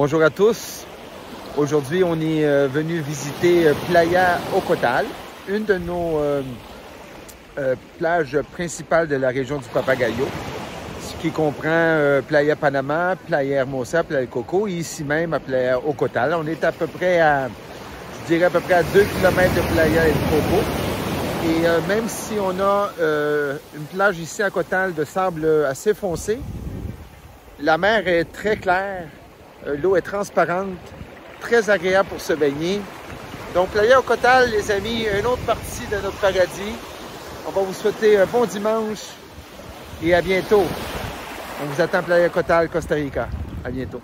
Bonjour à tous. Aujourd'hui, on est euh, venu visiter euh, Playa Ocotal, une de nos euh, plages principales de la région du Papagayo, ce qui comprend Playa Panama, Playa Hermosa, Playa Coco, et ici même à Playa Ocotal. On est à peu près à, je dirais à peu près à 2 km de Playa El Coco. Et même si on a une plage ici à Cotal de sable assez foncé, la mer est très claire, l'eau est transparente, très agréable pour se baigner. Donc, Playa Cotal, les amis, une autre partie de notre paradis. On va vous souhaiter un bon dimanche et à bientôt. On vous attend Playa Cotal, Costa Rica. À bientôt.